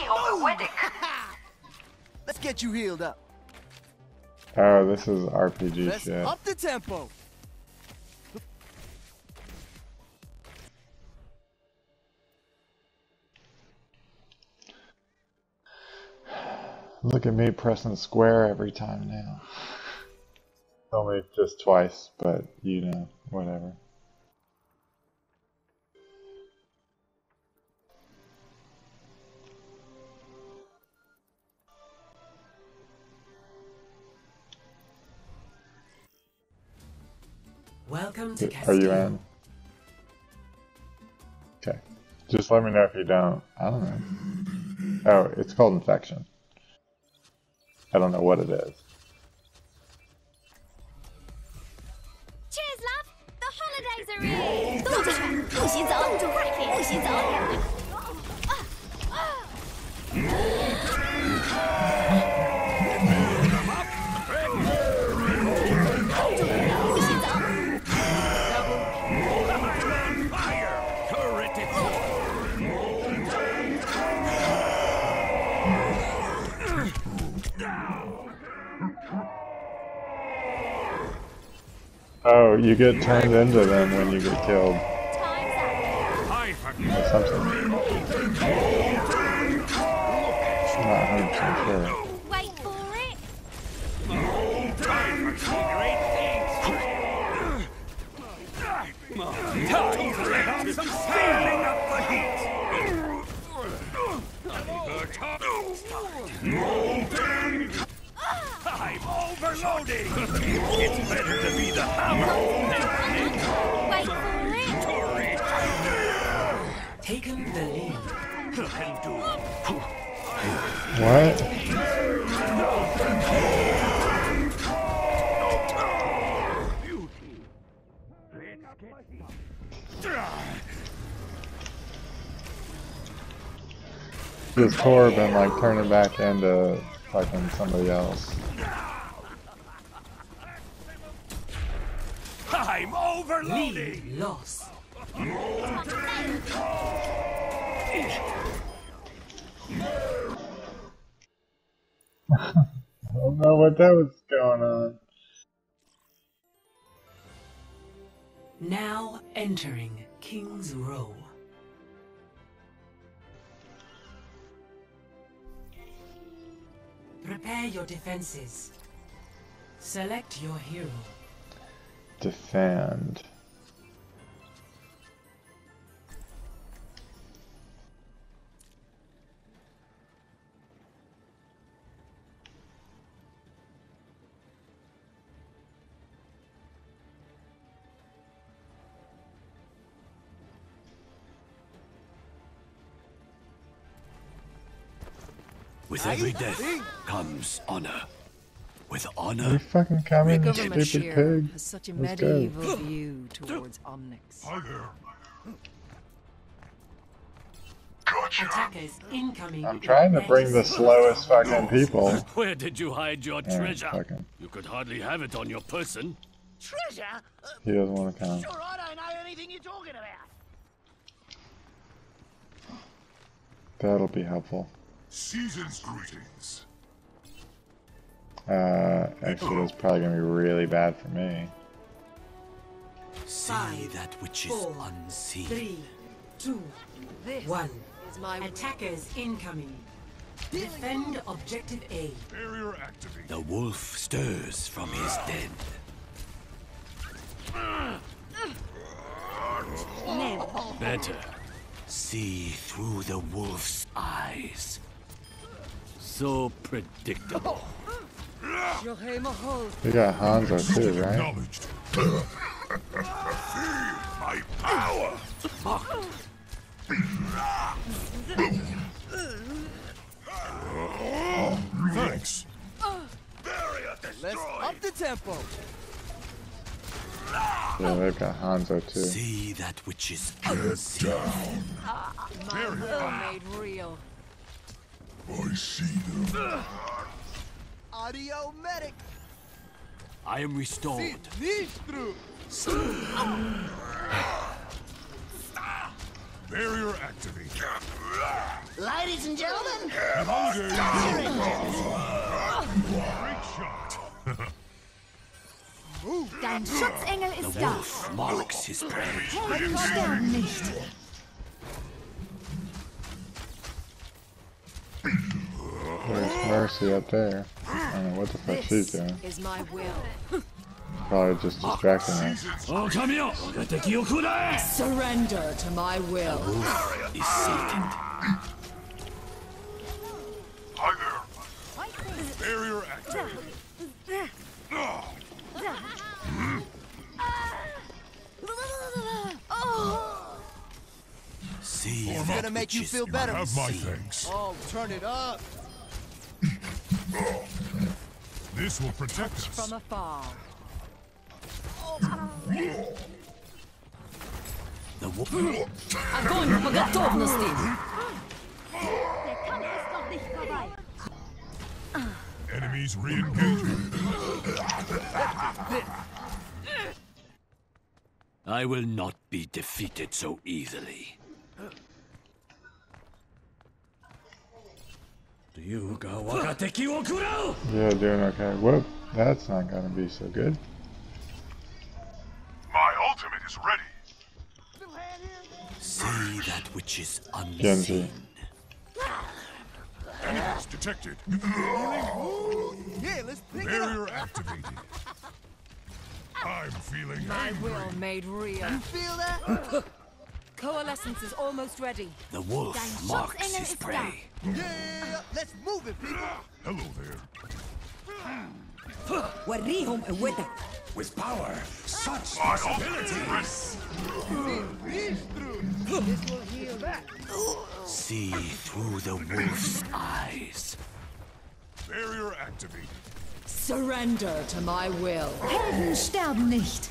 Let's get you healed up. Oh, this is RPG Let's shit. up the tempo. Look at me pressing square every time now. Only just twice, but you know, whatever. Welcome to Are you in? Okay. Just let me know if you don't. I don't know. Oh, it's called infection. I don't know what it is. Cheers, love. The holidays are here. You get turned into them when you get killed. Or something. Not 100% sure. Overloading! it's better to be the hammer Wait for it. Taken the lead. than do. What? This Corbin like turning back into fucking somebody else. I'm overloading! Lead loss. I don't know what that was going on. Now entering King's Row. Prepare your defenses. Select your hero. Defend. With every death comes honor. With honor, You fucking coming, you stupid Shearer pig. has such a Let's go. view towards omnics. Attackers incoming. I'm trying to bring the Mantis. slowest fucking people. where did you hide your Yeah, treasure? fucking. You could hardly have it on your person. Treasure? Uh, He doesn't want to come. sure, I don't know anything you're talking about. That'll be helpful. Season's greetings. Uh, actually, that's probably gonna be really bad for me. See that which is four, unseen. Three, two, This one. is my Attackers incoming. Defend objective A. Barrier activated. The wolf stirs from his den. Better. See through the wolf's eyes. So predictable. We got Hanzo too, right? Acknowledged. My power! Thanks. Barrier Let's up the tempo. Yeah, they've got Hanzo too. See that which is unseen. Ah, my will made real. I see them. Audio medic. I am restored. Sinistro. Barrier activate. Ladies and gentlemen, Great shot. Dein Schutzengel The ist da. wolf marks his prey. Helden sterben nicht. There's Mercy up there don't know what the fuck she's doing. Is my will. Probably just distracting her. Surrender to my will. Barrier activated. See, I'm gonna make you feel better. Have my thanks. Oh, turn it up. This will protect us. From afar. The wolf Огонь по готовности! der Kampf ist noch nicht vorbei. Enemies re-engaging. I will not be defeated so easily. Yeah, doing okay. Whoop. That's not gonna be so good. My ultimate is ready. See that which is Genji. unseen. Enemies detected. Yeah, let's pick it up. Barrier activated. I'm feeling My angry. will made real. You Feel that? Coalescence is almost ready. The wolf Dein marks his prey. Yeah, let's move it, people. Hello there. Warihum Eweta. With power, such possibilities. See through the wolf's eyes. Barrier activated. Surrender to my will. Helden sterben nicht.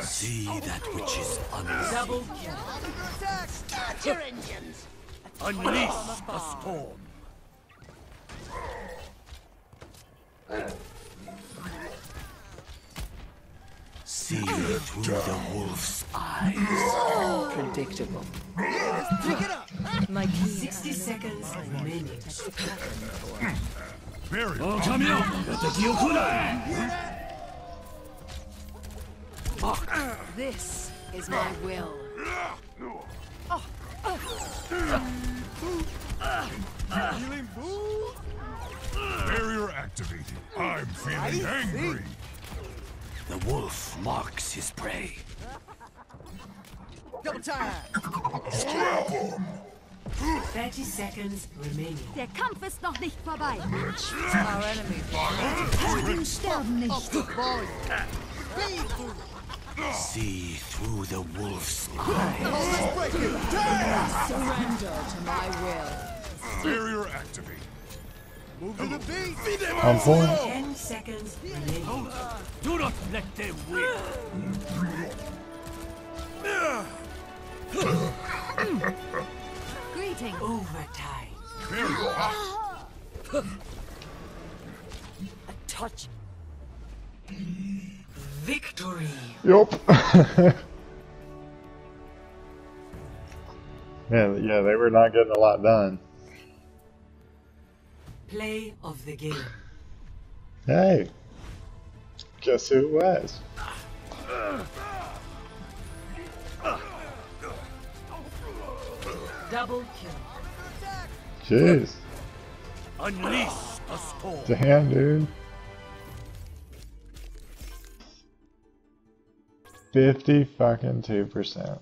See that which is unseen. Double kill. Start your engines. Unleash the storm. See through the wolf's eyes. Predictable. Pick it up. My 60 seconds remaining. Very well, come here. Let the geoclaw. Fuck! This is my will. Barrier activated. I'm feeling angry. The wolf marks his prey. Double time! Strap him! 30 seconds remaining. Der Kampf ist noch nicht vorbei. Our enemy. Helden sterben nicht. Volume. Speed food. See through the wolf's eyes. Oh, let's break it down. Surrender to my will. Barrier activated. Move to the beat. On point. 10 seconds remaining. Do not let them win. Greetings. Overtime. Barrier hot. A touch. Victory. Yup. yeah, yeah, they were not getting a lot done. Play of the game. Hey, guess who it was? Double kill. Jeez, Unleash the storm. damn, dude. Fifty fucking two percent.